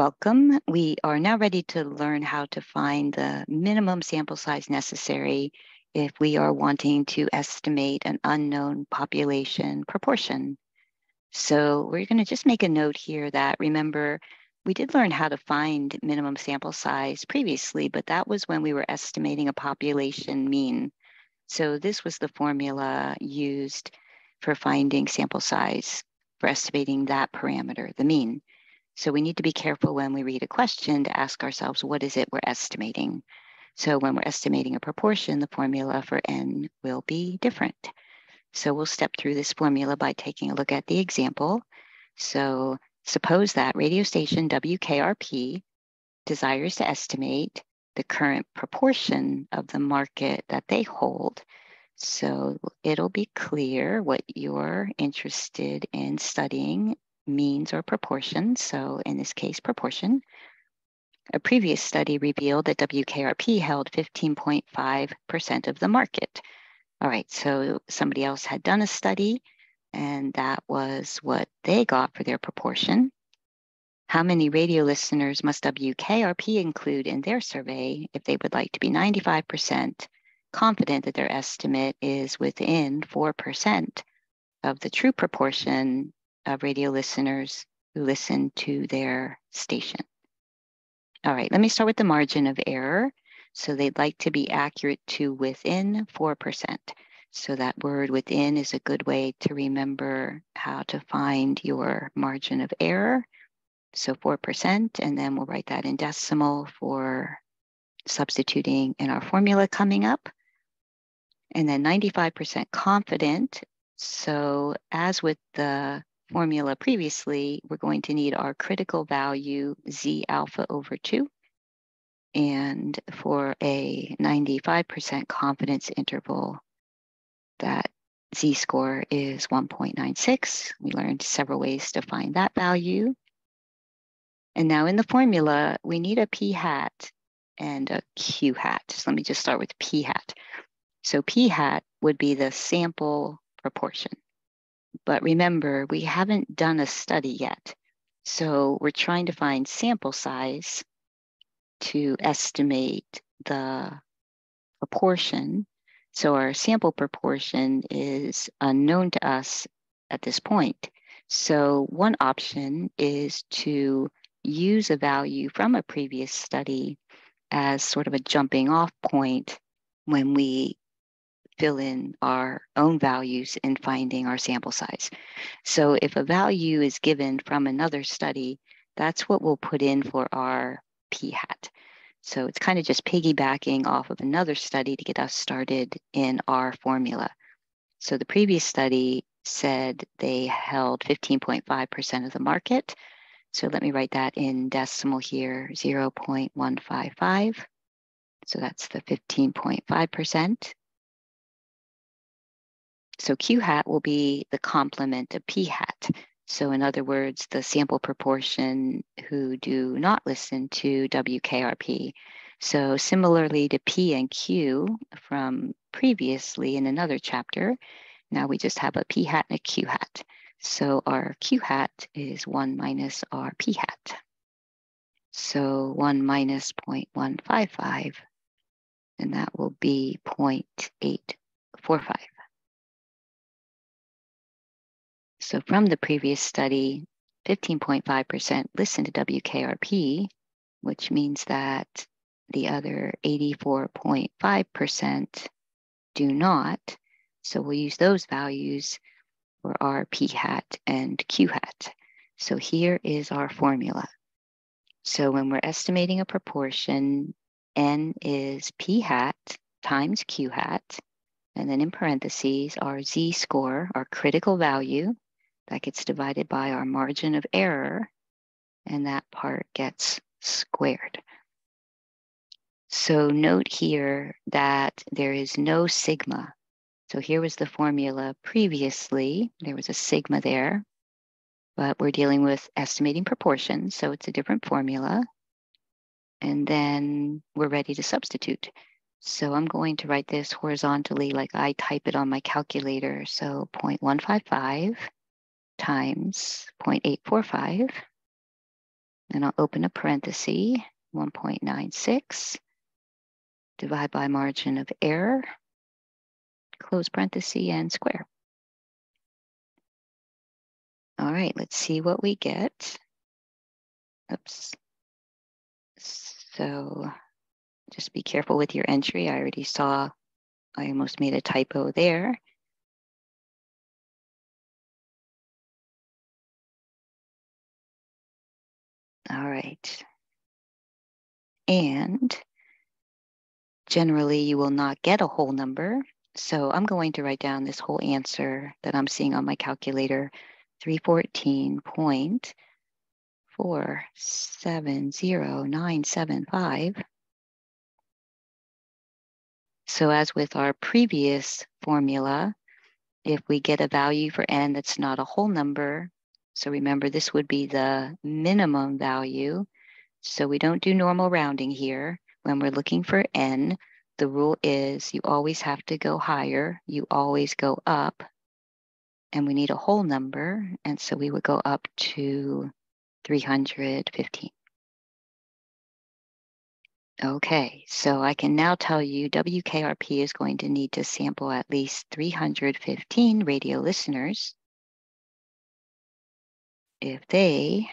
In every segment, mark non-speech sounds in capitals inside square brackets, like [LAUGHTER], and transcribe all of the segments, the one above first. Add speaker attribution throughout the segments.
Speaker 1: welcome. We are now ready to learn how to find the minimum sample size necessary if we are wanting to estimate an unknown population proportion. So we're going to just make a note here that remember, we did learn how to find minimum sample size previously, but that was when we were estimating a population mean. So this was the formula used for finding sample size for estimating that parameter, the mean. So we need to be careful when we read a question to ask ourselves, what is it we're estimating? So when we're estimating a proportion, the formula for n will be different. So we'll step through this formula by taking a look at the example. So suppose that radio station WKRP desires to estimate the current proportion of the market that they hold. So it'll be clear what you're interested in studying means or proportions. So in this case, proportion. A previous study revealed that WKRP held 15.5% of the market. All right, so somebody else had done a study and that was what they got for their proportion. How many radio listeners must WKRP include in their survey if they would like to be 95% confident that their estimate is within 4% of the true proportion of radio listeners who listen to their station? All right, let me start with the margin of error. So they'd like to be accurate to within 4%. So that word within is a good way to remember how to find your margin of error. So 4%, and then we'll write that in decimal for substituting in our formula coming up. And then 95% confident. So as with the formula previously, we're going to need our critical value z alpha over 2. And for a 95% confidence interval, that z-score is 1.96. We learned several ways to find that value. And now in the formula, we need a p hat and a q hat. So let me just start with p hat. So p hat would be the sample proportion. But remember, we haven't done a study yet. So we're trying to find sample size to estimate the proportion. So our sample proportion is unknown to us at this point. So one option is to use a value from a previous study as sort of a jumping off point when we fill in our own values in finding our sample size. So if a value is given from another study, that's what we'll put in for our p hat. So it's kind of just piggybacking off of another study to get us started in our formula. So the previous study said they held 15.5% of the market. So let me write that in decimal here, 0.155. So that's the 15.5%. So Q hat will be the complement of P hat. So in other words, the sample proportion who do not listen to WKRP. So similarly to P and Q from previously in another chapter, now we just have a P hat and a Q hat. So our Q hat is 1 minus our P hat. So 1 minus 0.155, and that will be 0.845. So from the previous study, 15.5% listen to WKRP, which means that the other 84.5% do not. So we'll use those values for our P hat and Q hat. So here is our formula. So when we're estimating a proportion, N is P hat times Q hat, and then in parentheses, our Z score, our critical value, that gets divided by our margin of error, and that part gets squared. So note here that there is no sigma. So here was the formula previously. There was a sigma there, but we're dealing with estimating proportions, so it's a different formula. And then we're ready to substitute. So I'm going to write this horizontally like I type it on my calculator. So 0.155 times 0.845 And I'll open a parenthesis, 1.96, divide by margin of error, close parenthesis and square. All right, let's see what we get. Oops. So just be careful with your entry. I already saw I almost made a typo there. All right. And generally you will not get a whole number. So I'm going to write down this whole answer that I'm seeing on my calculator, 314.470975. So as with our previous formula, if we get a value for n that's not a whole number, so remember, this would be the minimum value. So we don't do normal rounding here. When we're looking for n, the rule is you always have to go higher. You always go up. And we need a whole number. And so we would go up to 315. Okay, so I can now tell you WKRP is going to need to sample at least 315 radio listeners if they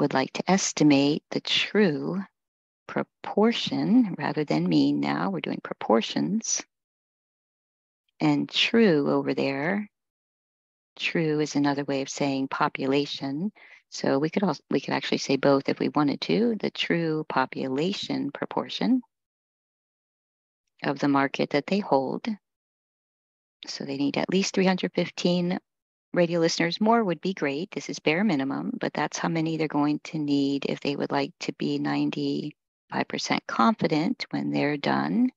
Speaker 1: would like to estimate the true proportion rather than mean now, we're doing proportions. And true over there, true is another way of saying population. So we could also we could actually say both if we wanted to, the true population proportion of the market that they hold. So they need at least 315 radio listeners, more would be great. This is bare minimum, but that's how many they're going to need if they would like to be 95% confident when they're done.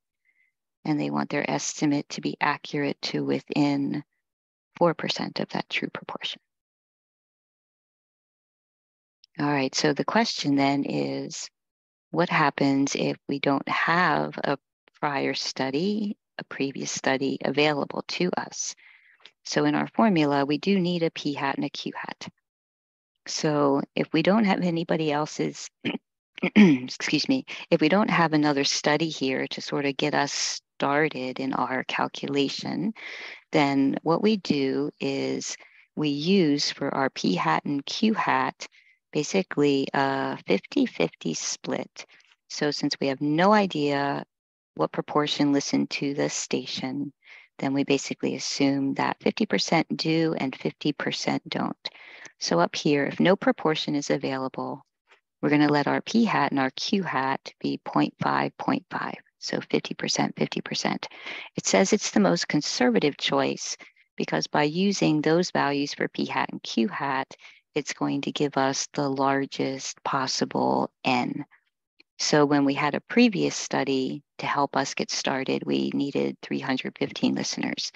Speaker 1: And they want their estimate to be accurate to within 4% of that true proportion. All right, so the question then is what happens if we don't have a prior study, a previous study available to us? So in our formula, we do need a p hat and a q hat. So if we don't have anybody else's, [CLEARS THROAT] excuse me, if we don't have another study here to sort of get us started in our calculation, then what we do is we use for our p hat and q hat basically a 50-50 split. So since we have no idea what proportion listen to the station, then we basically assume that 50% do and 50% don't. So up here, if no proportion is available, we're going to let our p hat and our q hat be 0.5, 0.5. So 50%, 50%. It says it's the most conservative choice because by using those values for p hat and q hat, it's going to give us the largest possible n. So when we had a previous study to help us get started, we needed 315 listeners.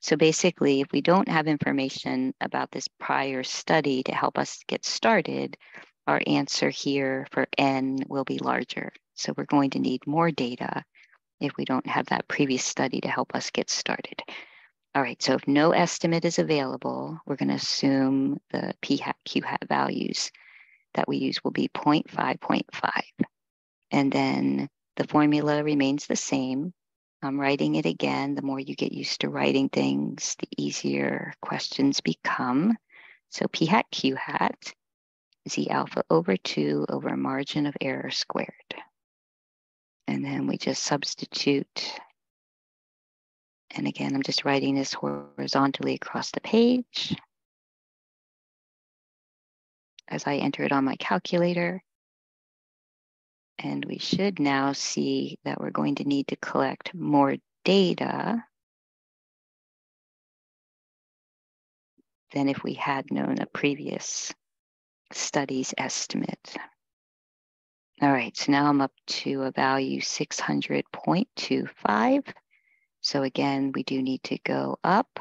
Speaker 1: So basically, if we don't have information about this prior study to help us get started, our answer here for N will be larger. So we're going to need more data if we don't have that previous study to help us get started. All right, so if no estimate is available, we're going to assume the p hat, q hat values that we use will be 0.5, 0.5. And then the formula remains the same. I'm writing it again. The more you get used to writing things, the easier questions become. So p hat q hat e alpha over 2 over margin of error squared. And then we just substitute. And again, I'm just writing this horizontally across the page as I enter it on my calculator. And we should now see that we're going to need to collect more data than if we had known a previous study's estimate. All right, so now I'm up to a value 600.25. So again, we do need to go up.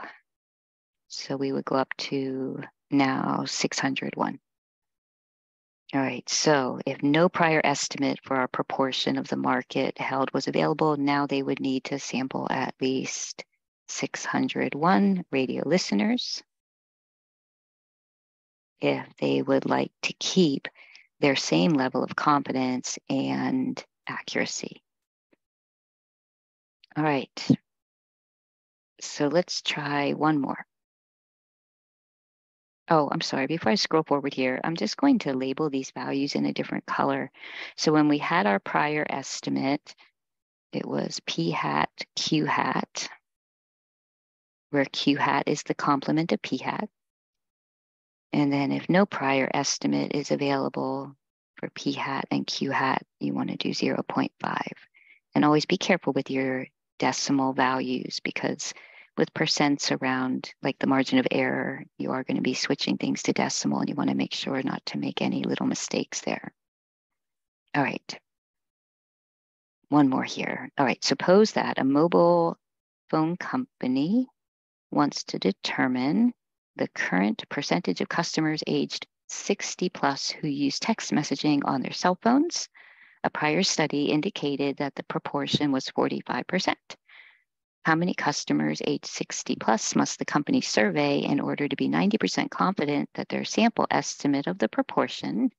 Speaker 1: So we would go up to now 601. All right, so if no prior estimate for our proportion of the market held was available, now they would need to sample at least 601 radio listeners. If they would like to keep their same level of confidence and accuracy. All right. So let's try one more. Oh, I'm sorry. Before I scroll forward here, I'm just going to label these values in a different color. So when we had our prior estimate, it was P hat, Q hat, where Q hat is the complement of P hat. And then if no prior estimate is available for P hat and Q hat, you want to do 0.5. And always be careful with your decimal values because with percents around like the margin of error, you are going to be switching things to decimal and you want to make sure not to make any little mistakes there. All right. One more here. All right, suppose that a mobile phone company wants to determine the current percentage of customers aged 60 plus who use text messaging on their cell phones. A prior study indicated that the proportion was 45%. How many customers aged 60 plus must the company survey in order to be 90% confident that their sample estimate of the proportion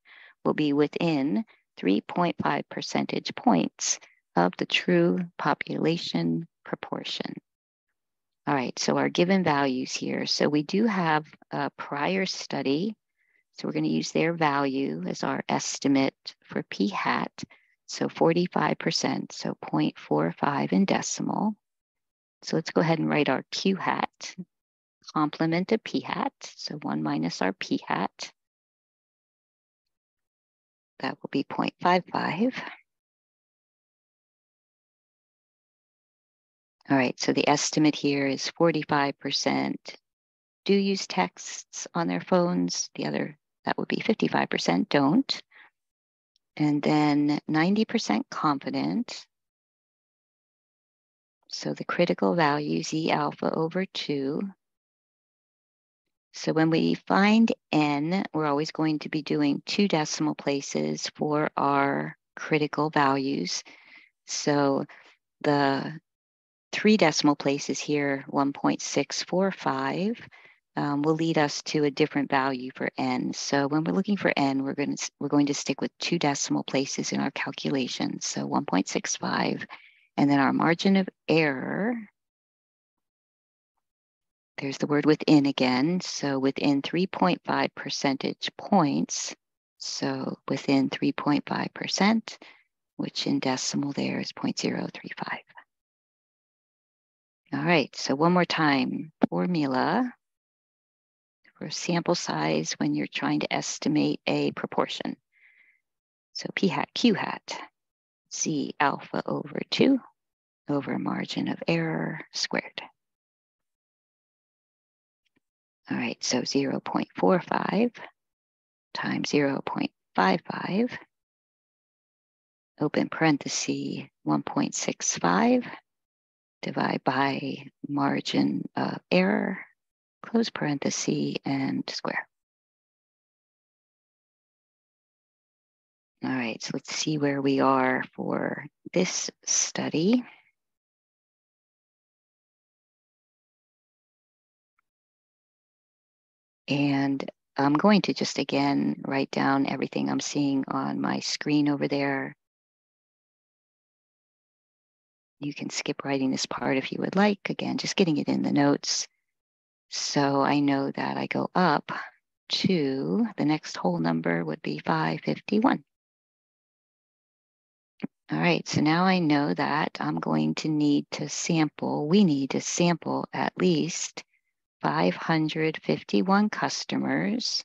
Speaker 1: will be within 3.5 percentage points of the true population proportion? All right, so our given values here. So we do have a prior study. So we're going to use their value as our estimate for p hat. So 45%, so 0.45 in decimal. So let's go ahead and write our q hat, complement of p hat. So 1 minus our p hat. That will be 0.55. All right, so the estimate here is 45% do use texts on their phones. The other, that would be 55% don't. And then 90% confident. So the critical value E alpha over 2. So when we find n, we're always going to be doing two decimal places for our critical values. So the three decimal places here, 1.645, um, will lead us to a different value for n. So when we're looking for n, we're going to, we're going to stick with two decimal places in our calculations. So 1.65, and then our margin of error, there's the word within again. So within 3.5 percentage points, so within 3.5%, which in decimal there is 0.035. All right, so one more time, formula for sample size when you're trying to estimate a proportion. So P hat, Q hat, Z alpha over two over margin of error squared. All right, so 0 0.45 times 0 0.55, open parenthesis 1.65 divide by margin of error, close parenthesis, and square. All right, so let's see where we are for this study. And I'm going to just again write down everything I'm seeing on my screen over there. You can skip writing this part if you would like. Again, just getting it in the notes. So I know that I go up to the next whole number would be 551. All right, so now I know that I'm going to need to sample, we need to sample at least 551 customers.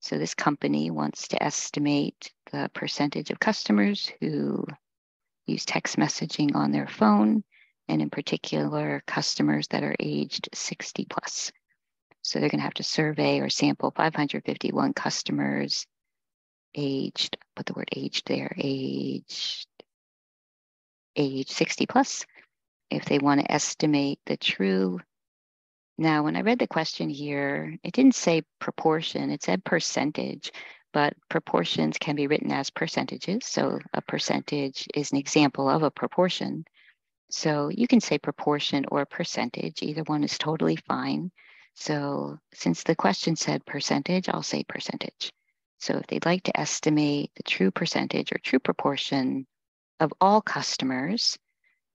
Speaker 1: So this company wants to estimate the percentage of customers who use text messaging on their phone, and in particular, customers that are aged 60 plus. So they're going to have to survey or sample 551 customers aged, put the word aged there, aged, age 60 plus, if they want to estimate the true. Now, when I read the question here, it didn't say proportion, it said percentage but proportions can be written as percentages. So a percentage is an example of a proportion. So you can say proportion or percentage, either one is totally fine. So since the question said percentage, I'll say percentage. So if they'd like to estimate the true percentage or true proportion of all customers,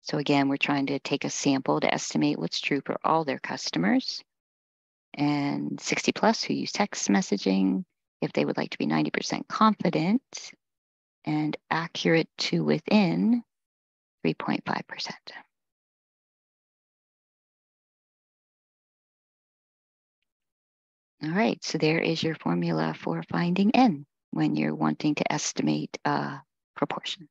Speaker 1: so again, we're trying to take a sample to estimate what's true for all their customers. And 60 plus who use text messaging, if they would like to be 90% confident and accurate to within 3.5%. All right, so there is your formula for finding n when you're wanting to estimate a proportion.